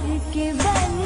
प्यार के बल